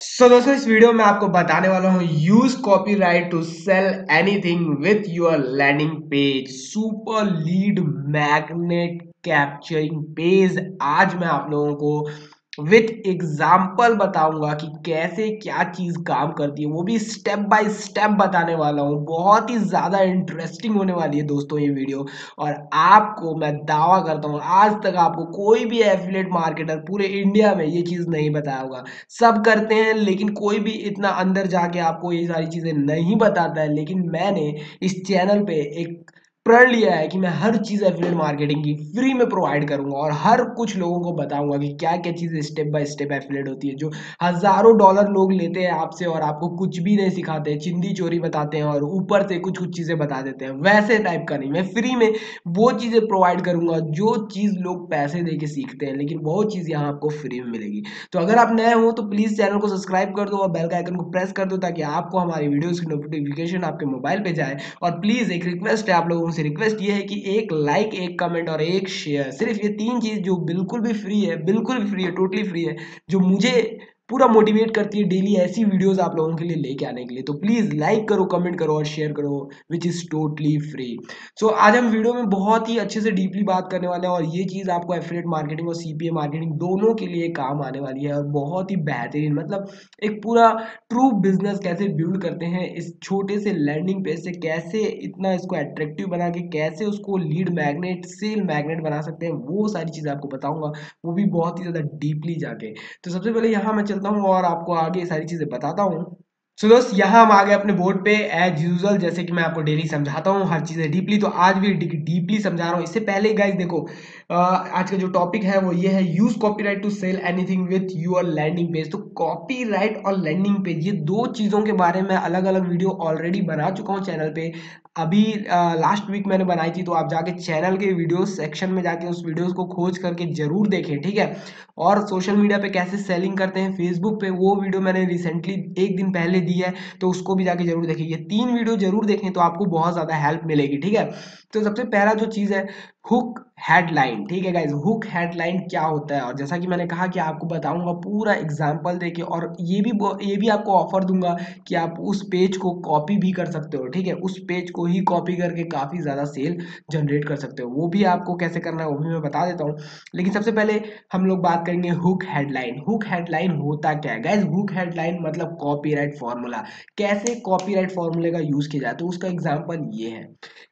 सो so, दोस्तों इस video में आपको बताने वाला हूँ use copyright to sell anything with your landing page super lead magnet capturing page आज मैं आप लोगों को विथ एग्ज़ाम्पल बताऊँगा कि कैसे क्या चीज़ काम करती है। वो भी स्टेप बाय स्टेप बताने वाला हूँ। बहुत ही ज़्यादा इंटरेस्टिंग होने वाली है दोस्तों ये वीडियो और आपको मैं दावा करता हूँ, आज तक आपको कोई भी एफिलेट मार्केटर पूरे इंडिया में ये चीज़ नहीं बताया होगा। सब करते हैं, लेकिन कोई भी इतना अंदर जाके आपको ये सारी चीज़ें नहीं बताता है। लेकिन मैंने इस चैनल पर एक प्रण लिया है कि मैं हर चीज़ एफिलेट मार्केटिंग की फ्री में प्रोवाइड करूँगा और हर कुछ लोगों को बताऊँगा कि क्या क्या चीज़ें स्टेप बाय स्टेप एफिलेट होती है, जो हज़ारों डॉलर लोग लेते हैं आपसे और आपको कुछ भी नहीं सिखाते, चिंदी चोरी बताते हैं और ऊपर से कुछ कुछ चीज़ें बता देते हैं। वैसे टाइप का नहीं, मैं फ्री में वो चीज़ें प्रोवाइड करूँगा जो चीज़ लोग पैसे दे के सीखते हैं, लेकिन वो चीज़ यहाँ आपको फ्री में मिलेगी। तो अगर आप नए हो तो प्लीज़ चैनल को सब्सक्राइब कर दो और बेल का आइकन को प्रेस कर दो ताकि आपको हमारी वीडियोज़ की नोटिफिकेशन आपके मोबाइल पर जाए और प्लीज़ एक रिक्वेस्ट है आप लोगों से रिक्वेस्ट ये है कि एक लाइक एक कमेंट और एक शेयर सिर्फ़ ये तीन चीज़ जो बिल्कुल भी फ्री है, बिल्कुल भी फ्री है टोटली फ्री है, जो मुझे पूरा मोटिवेट करती है डेली ऐसी वीडियोस आप लोगों के लिए लेके आने के लिए। तो प्लीज़ लाइक करो कमेंट करो और शेयर करो which is totally free so आज हम वीडियो में बहुत ही अच्छे से डीपली बात करने वाले हैं और ये चीज़ आपको एफिलेट मार्केटिंग और सीपीए मार्केटिंग दोनों के लिए काम आने वाली है और बहुत ही बेहतरीन मतलब एक पूरा ट्रू बिज़नेस कैसे बिल्ड करते हैं, इस छोटे से लैंडिंग पेज से कैसे इतना इसको अट्रैक्टिव बना के कैसे उसको लीड मैग्नेट सेल मैग्नेट बना सकते हैं, वो सारी चीज़ आपको बताऊँगा, वो भी बहुत ही ज़्यादा डीपली जाके। तो सबसे पहले यहाँ मैं चलता हूँ और आपको आगे सारी चीज़ें बताता हूँ। सो दोस्त, यहाँ हम आ गए अपने बोर्ड पे एज यूजल जैसे कि मैं आपको डेली समझाता हूँ, हर चीज़ें डीपली तो आज भी डीपली समझा रहा हूँ। इससे पहले गाइज़ देखो आज का जो टॉपिक है, वो ये है use copyright to sell anything with your landing page तो कॉपीराइट और लैंडिंग पेज ये दो चीज़ों के बारे में अलग अलग वीडियो ऑलरेडी बना चुका हूँ चैनल पे। अभी लास्ट वीक मैंने बनाई थी तो आप जाके चैनल के वीडियो सेक्शन में जाके उस वीडियोस को खोज करके ज़रूर देखें, ठीक है? और सोशल मीडिया पे कैसे सेलिंग करते हैं फेसबुक पे वो वीडियो मैंने रिसेंटली एक दिन पहले दी है तो उसको भी जाके ज़रूर देखिए। ये तीन वीडियो ज़रूर देखें तो आपको बहुत ज़्यादा हेल्प मिलेगी, ठीक है? तो सबसे पहला जो चीज़ है हुक हेडलाइन ठीक है गाइज़ हुक हेडलाइन क्या होता है? और जैसा कि मैंने कहा कि आपको बताऊँगा, पूरा एग्जांपल देके और ये भी ये भी आपको ऑफ़र दूँगा कि आप उस पेज को कॉपी भी कर सकते हो, ठीक है? उस पेज को ही कॉपी करके काफ़ी ज़्यादा सेल जनरेट कर सकते हो। वो भी आपको कैसे करना है, वो भी मैं बता देता हूँ। लेकिन सबसे पहले हम लोग बात करेंगे हुक हेडलाइन हुक हेडलाइन होता क्या है? गाइज़ हुक हेडलाइन मतलब कॉपीराइट फॉर्मूला कैसे कॉपीराइट फॉर्मूले का यूज़ किया जाए? तो उसका एग्ज़ाम्पल ये है।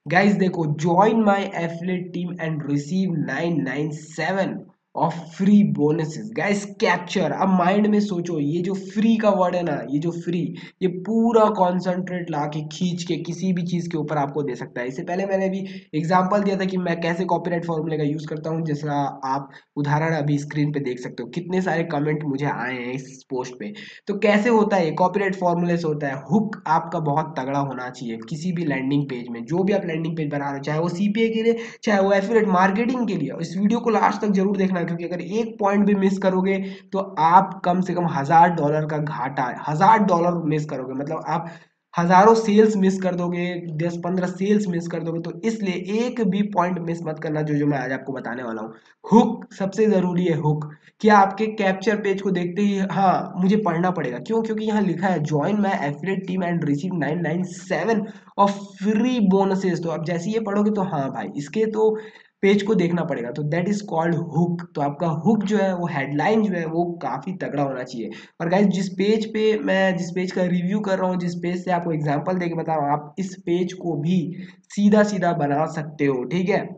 गाइज़ देखो join my affiliate team and receive 997 of free bonuses guys capture अब माइंड में सोचो, ये जो फ्री का वर्ड है ना, ये जो फ्री ये पूरा कॉन्सेंट्रेट ला के खींच के, किसी भी चीज़ के ऊपर आपको दे सकता है। इससे पहले मैंने भी एग्जांपल दिया था कि मैं कैसे कॉपीराइट फॉर्मूले का यूज़ करता हूँ, जैसा आप उदाहरण अभी स्क्रीन पे देख सकते हो। कितने सारे कमेंट मुझे आए हैं इस पोस्ट पे। तो कैसे होता है कॉपीराइट फॉर्मूले से होता है हुक आपका बहुत तगड़ा होना चाहिए किसी भी लैंडिंग पेज में। जो भी आप लैंडिंग पेज बना रहे हो, चाहे वो सीपीए के लिए, चाहे वो एफिलेट मार्केटिंग के लिए। इस वीडियो को लास्ट तक ज़रूर देखना क्योंकि अगर एक पॉइंट भी मिस करोगे तो आप कम से कम हज़ार डॉलर का घाटा, हज़ार डॉलर मिस करोगे। मतलब आप हज़ारों सेल्स मिस कर दोगे, दस पंद्रह सेल्स मिस कर दोगे तो इसलिए एक भी पॉइंट मिस मत करना, जो जो मैं आज आपको बताने वाला हूँ। हुक सबसे ज़रूरी है हुक क्या आपके कैप्चर पेज को देखते ही हाँ मुझे पढ़ना पड़ेगा। क्यों? क्योंकि यहाँ लिखा है join my affiliate team and receive nine nine seven of free bonuses तो आप जैसे ये पढ़ोगे तो हाँ भाई, इसके तो पेज को देखना पड़ेगा। तो दैट इज़ कॉल्ड हुक तो आपका हुक जो है, वो हेडलाइन जो है, वो काफ़ी तगड़ा होना चाहिए। और गाइज़ जिस पेज पे मैं, जिस पेज का रिव्यू कर रहा हूँ, जिस पेज से आपको एग्ज़ाम्पल दे के बता रहा हूँ, आप इस पेज को भी सीधा सीधा बना सकते हो, ठीक है?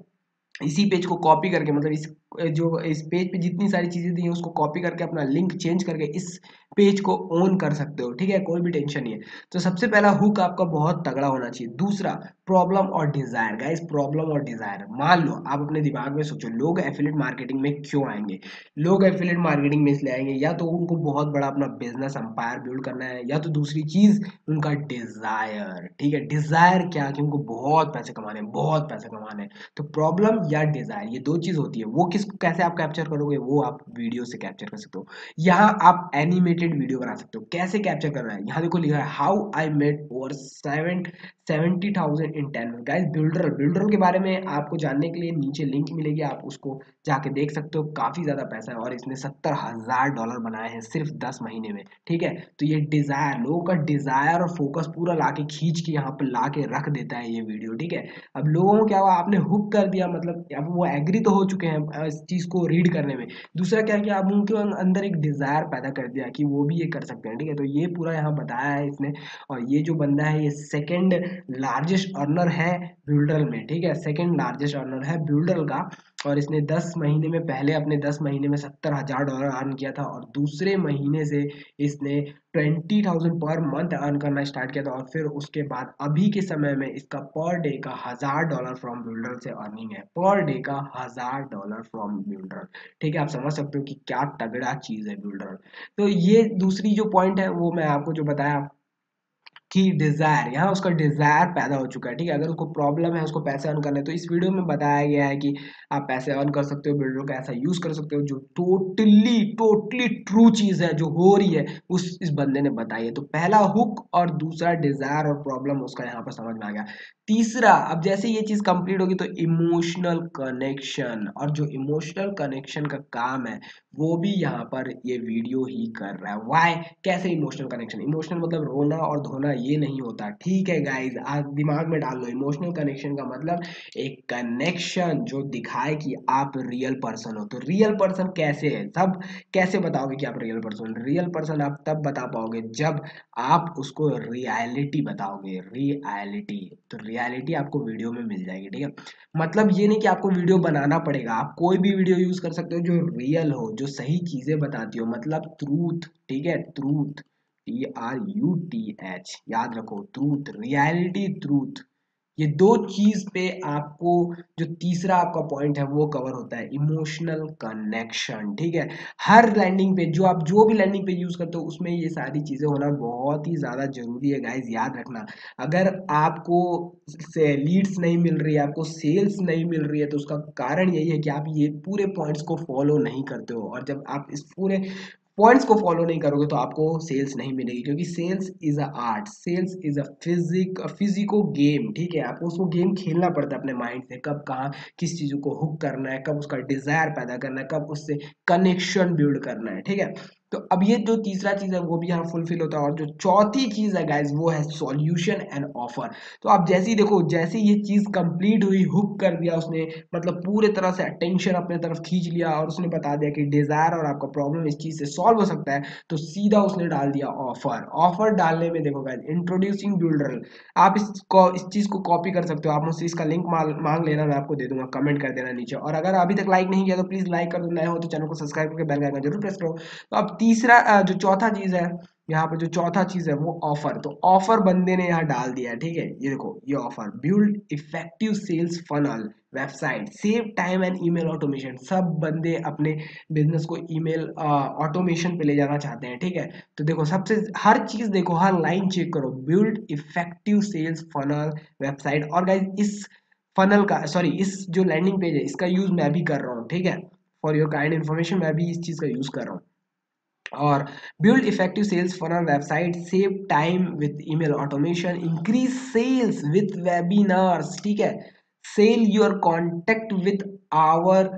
इसी पेज को कॉपी करके मतलब इस जो इस पेज पे जितनी सारी चीज़ें दी हैं, उसको कॉपी करके अपना लिंक चेंज करके इस पेज को ऑन कर सकते हो, ठीक है? कोई भी टेंशन नहीं है। तो सबसे पहला हुक आपका बहुत तगड़ा होना चाहिए। दूसरा प्रॉब्लम और डिज़ायर गाइस प्रॉब्लम और डिज़ायर मान लो, आप अपने दिमाग में सोचो, लोग एफिलेट मार्केटिंग में क्यों आएँगे? लोग एफिलेट मार्केटिंग में इसलिए आएँगे, या तो उनको बहुत बड़ा अपना बिज़नेस अंपायर बिल्ड करना है, या तो दूसरी चीज़, उनका डिज़ायर ठीक है? डिज़ायर क्या कि उनको बहुत पैसे कमाने हैं, बहुत पैसे कमाने हैं। तो प्रॉब्लम या डिज़ायर ये दो चीज़ होती है। वो किस कैसे आप कैप्चर करोगे, वो आप वीडियो से कैप्चर कर सकते हो। यहाँ आप एनिमेटेड वीडियो बना सकते हो। कैसे कैप्चर करना है? यहाँ देखो लिखा है how I made over seven seventy thousand in ten guys builder builder के बारे में आपको जानने के लिए नीचे लिंक मिलेगी, आप उसको जाके देख सकते हो। काफ़ी ज़्यादा पैसा है और इसने सत्तर हज़ार डॉलर बनाए हैं सिर्फ़ दस महीने में, ठीक है? तो ये डिज़ायर लोगों का डिज़ायर और फोकस पूरा ला के खींच के यहाँ पर ला के रख देता है ये वीडियो ठीक है? अब लोगों को क्या हुआ? आपने हुक कर दिया मतलब अब वो एग्री तो हो चुके हैं इस चीज़ को रीड करने में। दूसरा क्या किया आप उनके अंदर एक डिज़ायर पैदा कर दिया कि वो भी ये कर सकते हैं, ठीक है? तो ये पूरा यहाँ बताया है इसने। और ये जो बंदा है, ये सेकेंड लार्जेस्ट अर्नर है ब्यूल्डल में, ठीक है? सेकेंड लार्जेस्ट अर्नर है ब्यूल्डल का, और इसने 10 महीने में पहले अपने 10 महीने में सत्तर हज़ार डॉलर अर्न किया था, और दूसरे महीने से इसने twenty thousand per month earn करना स्टार्ट किया था, और फिर उसके बाद अभी के समय में इसका पर डे का हज़ार डॉलर फ्रॉम बिल्डर से अर्निंग है। पर डे का हज़ार डॉलर फ्रॉम बिल्डर ठीक है? आप समझ सकते हो कि क्या तगड़ा चीज़ है बिल्डर तो ये दूसरी जो पॉइंट है, वो मैं आपको जो बताया कि डिज़ायर यहाँ उसका डिज़ायर पैदा हो चुका है, ठीक है? अगर उसको प्रॉब्लम है, उसको पैसे अर्न करने तो इस वीडियो में बताया गया है कि आप पैसे अर्न कर सकते हो बिल्डर का ऐसा यूज़ कर सकते हो, जो टोटली टोटली ट्रू चीज़ है, जो हो रही है, उस, इस बंदे ने बताई है। तो पहला हुक और दूसरा डिज़ायर और प्रॉब्लम उसका यहाँ पर समझ में आ गया। तीसरा, अब जैसे ये चीज़ कंप्लीट होगी तो इमोशनल कनेक्शन और जो इमोशनल कनेक्शन का काम है, वो भी यहाँ पर ये वीडियो ही कर रहा है। वाई कैसे इमोशनल कनेक्शन इमोशनल मतलब रोना और धोना ये नहीं होता। ठीक है गाइज़ आज दिमाग में डाल लो। इमोशनल कनेक्शन का मतलब एक कनेक्शन जो दिखाए कि आप रियल पर्सन हो। तो रियल पर्सन कैसे है? सब कैसे बताओगे कि आप रियल पर्सन रियल पर्सन आप तब बता पाओगे जब आप उसको रियलिटी बताओगे। रियलिटी तो रियलिटी आपको वीडियो में मिल जाएगी, ठीक है? मतलब ये नहीं कि आपको वीडियो बनाना पड़ेगा। आप कोई भी वीडियो यूज़ कर सकते हो जो रियल हो, जो सही चीज़ें बताती हो। मतलब ट्रूथ ठीक है? Truth T R U T H याद रखो ट्रूथ रियलिटी ट्रूथ ये दो चीज़ पे आपको जो तीसरा आपका पॉइंट है, वो कवर होता है इमोशनल कनेक्शन ठीक है? हर लैंडिंग पे, जो आप जो भी लैंडिंग पे यूज़ करते हो, उसमें ये सारी चीज़ें होना बहुत ही ज़्यादा ज़रूरी है गाइज़ याद रखना। अगर आपको से लीड्स नहीं मिल रही है आपको सेल्स नहीं मिल रही है तो उसका कारण यही है कि आप ये पूरे पॉइंट्स को फॉलो नहीं करते हो। और जब आप इस पूरे पॉइंट्स को फॉलो नहीं करोगे तो आपको सेल्स नहीं मिलेगी, क्योंकि sales is a art sales is a physic physico game ठीक है? आपको उसको गेम खेलना पड़ता है अपने माइंड से, कब कहाँ किस चीज़ों को हुक करना है, कब उसका डिज़ायर पैदा करना है, कब उससे कनेक्शन बिल्ड करना है, ठीक है? तो अब ये जो तीसरा चीज़ है, वो भी यहाँ फुलफिल होता है और जो चौथी चीज़ है गाइज़ वो है सॉल्यूशन एंड ऑफ़र तो आप जैसे ही देखो, जैसे ये चीज़ कंप्लीट हुई हुक कर दिया उसने मतलब पूरे तरह से अटेंशन अपने तरफ़ खींच लिया और उसने बता दिया कि डिज़ायर और आपका प्रॉब्लम इस चीज़ से सॉल्व हो सकता है तो सीधा उसने डाल दिया ऑफ़र ऑफ़र डालने में देखो गाइज़ इंट्रोड्यूसिंग बिल्डर आप इस इस चीज़ को कॉपी कर सकते हो। आप मुझसे इसका लिंक मांग लेना, मैं आपको दे दूँगा कमेंट कर देना नीचे. और अगर अभी तक लाइक नहीं किया तो प्लीज़ लाइक कर दो। नए हो तो चैनल को सब्सक्राइब करके बेल आइकन ज़रूर प्रेस करो। तो तीसरा जो चौथा चीज़ है, यहाँ पर जो चौथा चीज़ है, वो ऑफ़र तो ऑफ़र बंदे ने यहाँ डाल दिया है, ठीक है? ये देखो, ये offer build effective sales funnel website save time and email automation सब बंदे अपने बिज़नेस को ईमेल ऑटोमेशन पे ले जाना चाहते हैं, ठीक है? तो देखो, सबसे, हर चीज़ देखो, हर लाइन चेक करो। Build effective sales funnel website और गाइज़ इस फनल का सॉरी इस जो लैंडिंग पेज है, इसका यूज़ मैं भी कर रहा हूँ, ठीक है? फॉर योर काइंड इन्फॉर्मेशन मैं भी इस चीज़ का यूज़ कर रहा हूँ। और build effective sales for website save time with email automation increase sales with webinars ठीक है? Sell your contact with our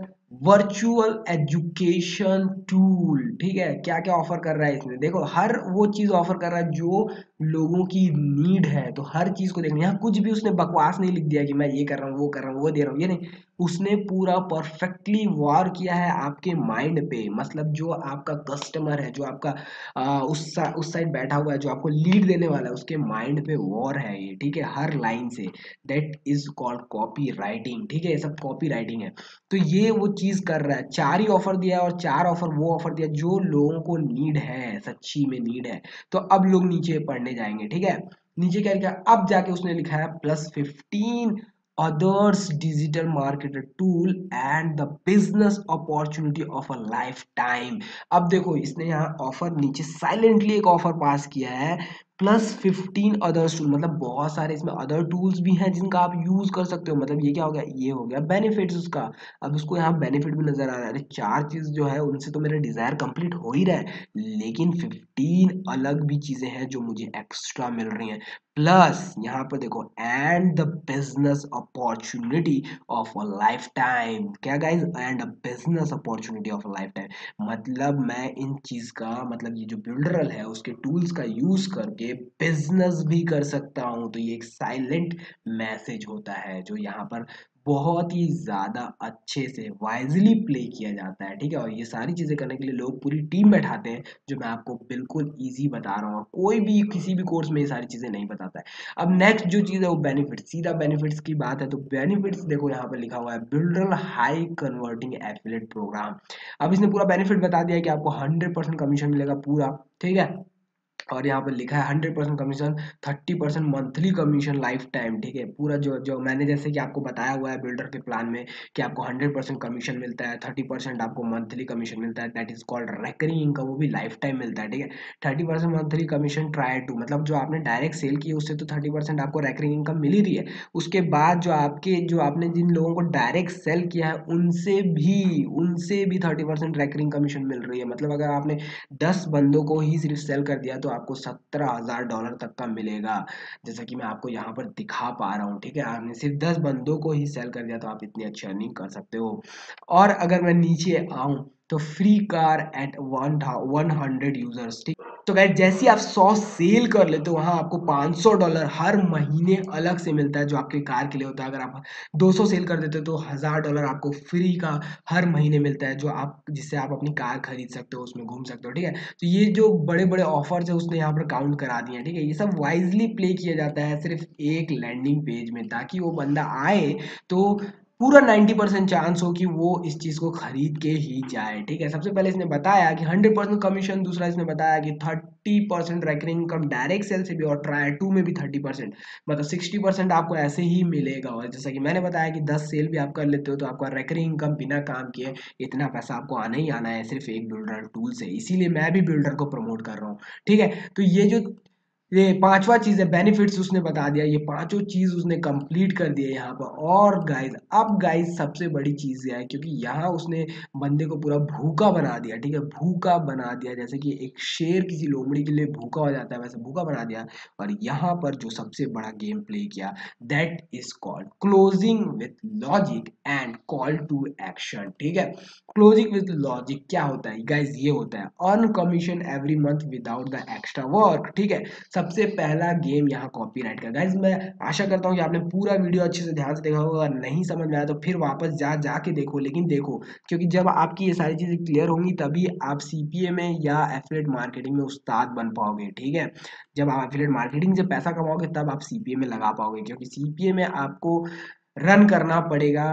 virtual education tool ठीक है? क्या क्या ऑफ़र कर रहा है इसमें? देखो, हर वो चीज़ ऑफ़र कर रहा है जो लोगों की नीड है तो हर चीज़ को देखना। यहाँ कुछ भी उसने बकवास नहीं लिख दिया कि मैं ये कर रहा हूँ वो कर रहा हूँ वो दे रहा हूँ ये नहीं। उसने पूरा परफेक्टली वार किया है आपके माइंड पे। मतलब जो आपका कस्टमर है जो आपका आ, उस सा, उस साइड बैठा हुआ है जो आपको लीड देने वाला है उसके माइंड पे वॉर है ये ठीक है? हर लाइन से। That is called copywriting ठीक है? ये सब कॉपी राइटिंग है। तो ये वो चीज़ कर रहा है। चार ही ऑफ़र दिया है और चार ऑफ़र वो ऑफ़र दिया जो लोगों को नीड है सच्ची में नीड है। तो अब लोग नीचे पढ़ने मारने जाएँगे, ठीक है? नीचे क्या लिखा अब जाके उसने लिखा है plus fifteen others digital market tool and the business opportunity of a lifetime अब देखो, इसने यहाँ ऑफ़र नीचे साइलेंटली एक ऑफ़र पास किया है प्लस फिफ्टीन अदर्स टूल मतलब बहुत सारे इसमें अदर टूल्स भी हैं जिनका आप यूज़ कर सकते हो। मतलब ये क्या हो गया? ये हो गया बेनिफिट्स उसका। अब उसको यहाँ बेनिफिट भी नज़र आ रहा है। चार चीज़ जो है, उनसे तो मेरा डिज़ायर कंप्लीट हो ही रहा है। लेकिन फिफ्टीन अलग भी चीज़ें हैं जो मुझे एक्स्ट्रा मिल रही हैं। प्लस यहाँ पर देखो and the business opportunity of a lifetime क्या guys and a business opportunity of a lifetime मतलब मैं इन चीज़ का मतलब ये जो बिल्डरल है, उसके टूल्स का यूज़ करके बिज़नेस भी कर सकता हूँ तो ये एक साइलेंट मैसेज होता है, जो यहाँ पर बहुत ही ज़्यादा अच्छे से वाइजली प्ले किया जाता है, ठीक है? और ये सारी चीज़ें करने के लिए लोग पूरी टीम बैठाते हैं, जो मैं आपको बिल्कुल ईजी बता रहा हूँ कोई भी किसी भी कोर्स में ये सारी चीज़ें नहीं बताता है। अब नेक्स्ट जो चीज़ है, वो बेनिफिट सीधा बेनिफिट्स की बात है तो बेनिफिट्स देखो यहाँ पर लिखा हुआ है builder high converting affiliate program अब इसने पूरा बेनिफिट बता दिया कि आपको हंड्रेड कमीशन मिलेगा पूरा, ठीक है? और यहाँ पर लिखा है hundred percent commission thirty percent monthly commission lifetime ठीक है? पूरा जो जो मैंने जैसे कि आपको बताया हुआ है बिल्डर के प्लान में कि आपको हंड्रेड परसेंट कमीशन मिलता है थर्टी परसेंट आपको मंथली कमीशन मिलता है that is called recurring income वो भी लाइफ टाइम मिलता है, ठीक है? Thirty percent monthly commission try to मतलब जो आपने डायरेक्ट सेल की उससे तो थर्टी परसेंट आपको रेकरिंग इनकम मिल ही रही है। उसके बाद जो आपके, जो आपने जिन लोगों को डायरेक्ट सेल किया है, उनसे भी उनसे भी थर्टी परसेंट रेकरिंग कमीशन मिल रही है। मतलब अगर आपने दस बंदों को ही सिर्फ़ सेल कर दिया तो आपको सत्रह हज़ार डॉलर तक का मिलेगा। जैसा कि मैं आपको यहाँ पर दिखा पा रहा हूँ, ठीक है? आपने सिर्फ़ दस बंदों को ही सेल कर दिया तो आप इतनी अच्छी अर्निंग कर सकते हो। और अगर मैं नीचे आऊँ तो free car eight one one hundred users ठीक? तो गैस जैसे आप सौ सेल कर लेते हो, वहाँ आपको 500 डॉलर हर महीने अलग से मिलता है जो आपके कार के लिए होता है। अगर आप 200 सेल कर देते हो तो हज़ार डॉलर आपको फ्री का हर महीने मिलता है, जो आप, जिससे आप अपनी कार खरीद सकते हो, उसमें घूम सकते हो, ठीक है? तो ये जो बड़े बड़े ऑफर्स है, उसने यहाँ पर काउंट करा दिए ठीक है? ये सब वाइजली प्ले किया जाता है, सिर्फ़ एक लैंडिंग पेज में, ताकि वो बंदा आए तो पूरा 90 परसेंट चांस हो कि वो इस चीज़ को खरीद के ही जाए, ठीक है? सबसे पहले इसने बताया कि 100 परसेंट कमीशन दूसरा इसने बताया कि 30 percent recurring income direct sale से भी और ट्राई टू में भी 30 परसेंट मतलब 60 परसेंट आपको ऐसे ही मिलेगा। और जैसा कि मैंने बताया कि 10 सेल भी आप कर लेते हो तो आपका रेकरिंग इनकम बिना काम किए इतना पैसा आपको आना ही आना है, सिर्फ़ एक बिल्डर टूल से। इसीलिए मैं भी बिल्डर को प्रमोट कर रहा हूँ, ठीक है? तो ये जो ये पांचवा चीज़ है बेनिफिट्स उसने बता दिया, ये पाँचों चीज़ उसने कंप्लीट कर दिया यहाँ पर। और गाइस अब गाइस सबसे बड़ी चीज़ है, क्योंकि यहाँ उसने बंदे को पूरा भूखा बना दिया, ठीक है? भूखा बना दिया, जैसे कि एक शेर किसी लोमड़ी के लिए भूखा हो जाता है, वैसे भूखा बना दिया। और यहाँ पर जो सबसे बड़ा गेम प्ले किया that is called closing with logic and call to action ठीक है? क्लोजिंग विथ लॉजिक क्या होता है? गाइज़ ये होता है earn commission every month without the extra work ठीक है? सबसे पहला गेम यहाँ कॉपीराइट का। गाइज़ मैं आशा करता हूँ कि आपने पूरा वीडियो अच्छे से ध्यान से देखा होगा। अगर नहीं समझ में आया तो फिर वापस जा, जाके देखो, लेकिन देखो, क्योंकि जब आपकी ये सारी चीज़ें क्लियर होंगी, तभी आप सी में या एफिलेट मार्केटिंग में उस्ताद बन पाओगे, ठीक है? जब आप एफिलेट मार्केटिंग से पैसा कमाओगे, तब आप सीपीए में लगा पाओगे, क्योंकि सीपीए में आपको रन करना पड़ेगा।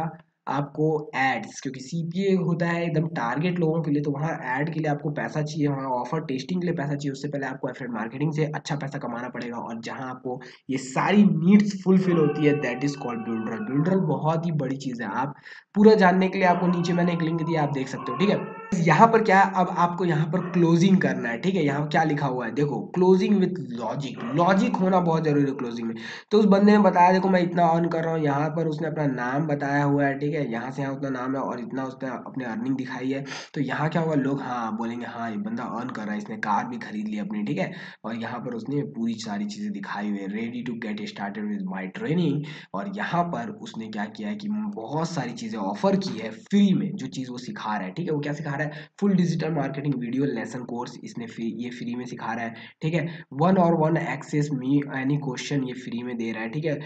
आपको एड्स क्योंकि सीपीए होता है एकदम टारगेट लोगों के लिए तो वहाँ ऐड के लिए आपको पैसा चाहिए, वहाँ ऑफ़र टेस्टिंग के लिए पैसा चाहिए, उससे पहले आपको एफरेट मार्केटिंग से अच्छा पैसा कमाना पड़ेगा और जहाँ आपको ये सारी नीड्स फुलफिल होती है that is called Builderall Builderall बहुत ही बड़ी चीज़ है, आप पूरा जानने के लिए आपको नीचे मैंने एक लिंक दिया आप देख सकते हो, ठीक है? यहाँ पर क्या है? अब आपको यहाँ पर क्लोजिंग करना है, ठीक है? यहाँ क्या लिखा हुआ है? देखो क्लोजिंग विथ लॉजिक लॉजिक होना बहुत ज़रूरी है क्लोजिंग में। तो उस बंदे ने बताया, देखो मैं इतना अर्न कर रहा हूँ, यहाँ पर उसने अपना नाम बताया हुआ है, ठीक है? यहाँ से यहाँ उतना नाम है और इतना उसने अपने अर्निंग दिखाई है। तो यहाँ क्या होगा लोग हाँ बोलेंगे हाँ ये बंदा अर्न कर रहा है, इसने कार भी खरीद ली अपनी, ठीक है? और यहाँ पर उसने पूरी सारी चीज़ें दिखाई हुई है। Ready to get started with my training और यहाँ पर उसने क्या किया है कि बहुत सारी चीज़ें ऑफ़र की है फ्री में, जो चीज़ वो सिखा रहा है, ठीक है? वो क्या सिखा रहा है। Full digital marketing video lesson course इसने फ्री ये फ्री में सिखा रहा है, ठीक है? वन और one access me any question ये फ्री में दे रहा है, ठीक है?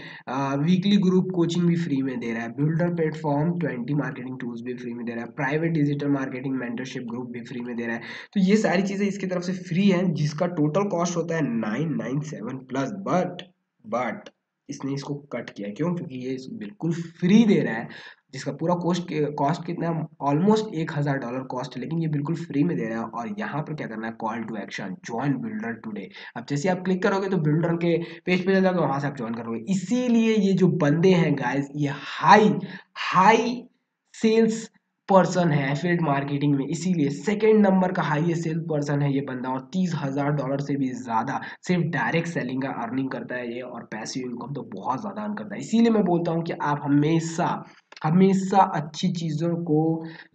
वीकली ग्रुप कोचिंग भी फ्री में दे रहा है। Builder platform twenty marketing tools भी फ्री में दे रहा है। Private digital marketing mentorship group भी फ्री में दे रहा है। तो ये सारी चीज़ें इसकी तरफ़ से फ्री है, जिसका टोटल कॉस्ट होता है nine nine seven plus but but इसने इसको कट किया क्यों? क्योंकि ये बिल्कुल फ्री दे रहा है। जिसका पूरा कॉस्ट कॉस्ट कितना ऑलमोस्ट एक हज़ार डॉलर कॉस्ट है, लेकिन ये बिल्कुल फ्री में दे रहा है। और यहाँ पर क्या करना है? Call to action join builder today अब जैसे आप क्लिक करोगे तो बिल्डर के पेज पे जाओगे वहाँ से आप ज्वाइन करोगे। इसीलिए ये जो बंदे हैं गाइस ये हाई हाई सेल्स पर्सन है एफिलेट मार्केटिंग में। इसीलिए सेकेंड नंबर का हाईएस्ट सेल पर्सन है ये बंदा। और तीस हज़ार डॉलर से भी ज़्यादा सिर्फ़ डायरेक्ट सेलिंग का अर्निंग करता है ये। और पैसिव इनकम तो बहुत ज़्यादा अर्न करता है। इसीलिए मैं बोलता हूँ कि आप हमेशा हमेशा अच्छी चीज़ों को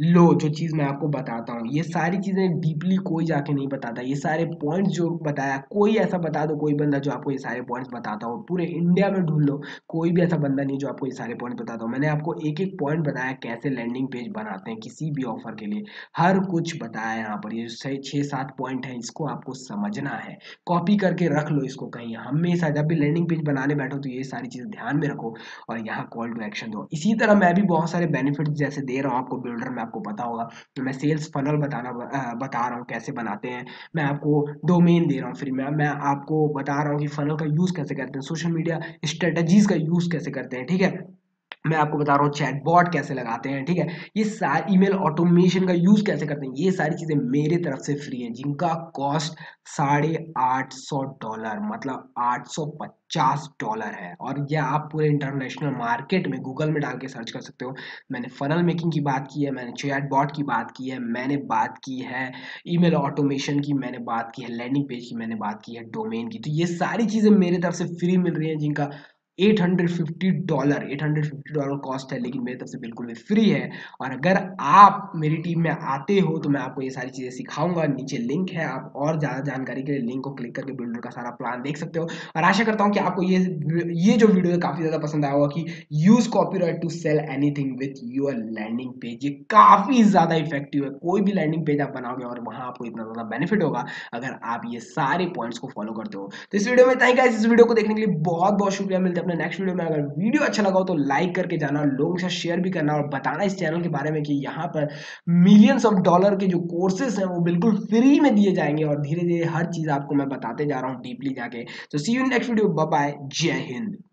लो, जो चीज़ मैं आपको बताता हूँ। ये सारी चीज़ें डीपली कोई जाके नहीं बताता। ये सारे पॉइंट्स जो बताया, कोई ऐसा बता दो, कोई बंदा जो आपको ये सारे पॉइंट्स बताता हो। पूरे इंडिया में ढूंढ लो, कोई भी ऐसा बंदा नहीं जो आपको ये सारे पॉइंट्स बताता हो। मैंने आपको एक एक पॉइंट बताया कैसे लैंडिंग पेज बनाते हैं किसी भी ऑफ़र के लिए। हर कुछ बताया यहाँ पर। ये छः सात पॉइंट है, इसको आपको समझना है। कॉपी करके रख लो इसको कहीं। हमेशा जब भी लैंडिंग पेज बनाने बैठो तो ये सारी चीज़ें ध्यान में रखो और यहाँ कॉल टू एक्शन दो। इसी तरह मैं भी बहुत सारे बेनिफिट जैसे दे रहा हूँ आपको बिल्डर में आपको पता होगा। तो मैं सेल्स फनल बताना बता रहा हूँ कैसे बनाते हैं। मैं आपको डोमेन दे रहा हूँ फ्री में। मैं आपको बता रहा हूँ कि फनल का यूज़ कैसे करते हैं सोशल मीडिया स्ट्रेटजीज का यूज़ कैसे करते हैं, ठीक है? मैं आपको बता रहा हूँ चैट बॉट कैसे लगाते हैं, ठीक है? ये सारे ईमेल ऑटोमेशन का यूज़ कैसे करते हैं? ये सारी चीज़ें मेरे तरफ़ से फ्री है, जिनका कॉस्ट साढ़े आठ सौ डॉलर मतलब आठ सौ पचास डॉलर है। और यह आप पूरे इंटरनेशनल मार्केट में गूगल में डाल के सर्च कर सकते हो। मैंने फनल मेकिंग की बात की है, मैंने चैट बॉट की बात की है, मैंने बात की है ईमेल ऑटोमेशन की, मैंने बात की है लैंडिंग पेज की, मैंने बात की है डोमेन की। तो ये सारी चीज़ें मेरे तरफ़ से फ्री मिल रही हैं, जिनका 850 डॉलर 850 डॉलर कॉस्ट है, लेकिन मेरी तरफ़ से बिल्कुल भी फ्री है। और अगर आप मेरी टीम में आते हो तो मैं आपको ये सारी चीज़ें सिखाऊँगा। नीचे लिंक है, आप और ज़्यादा जानकारी के लिए लिंक को क्लिक करके बिल्डर का सारा प्लान देख सकते हो। और आशा करता हूँ कि आपको ये ये जो वीडियो है, काफ़ी ज़्यादा पसंद आया होगा कि use copy to sell anything with your landing page ये काफ़ी ज़्यादा इफ़ेक्टिव है। कोई भी लैंडिंग पेज आप बनाओगे और वहाँ आपको इतना ज़्यादा बेनिफिट होगा, अगर आप ये सारे पॉइंट्स को फॉलो करते हो। तो इस वीडियो में थैंक इस वीडियो को देखने के लिए बहुत बहुत शुक्रिया। मिलता हैं अपने नेक्स्ट वीडियो में अगर वीडियो अच्छा लगा हो तो लाइक करके जाना, लोगों के साथ शेयर भी करना और बताना इस चैनल के बारे में कि यहाँ पर मिलियंस ऑफ़ डॉलर के जो कोर्सेज हैं वो बिल्कुल फ्री में दिए जाएँगे और धीरे धीरे हर चीज़ आपको मैं बताते जा रहा हूँ डीपली जाके। तो see you next video bye जय हिंद.